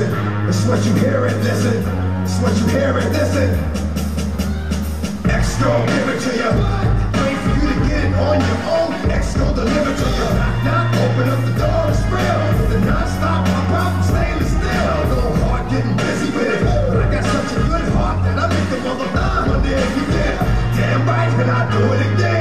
It's what you hear it, listen. It's what you hear it, listen. it. Exco, give it to you. Wait for you to get it on your own. Exco, deliver to you. Knock, knock, open up the door, it's spill. The non-stop, my problem, stainless steel. no hard, getting busy with it. But I got such a good heart that I make the mother die one day if you. Damn right, and I do it again.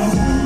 Bye.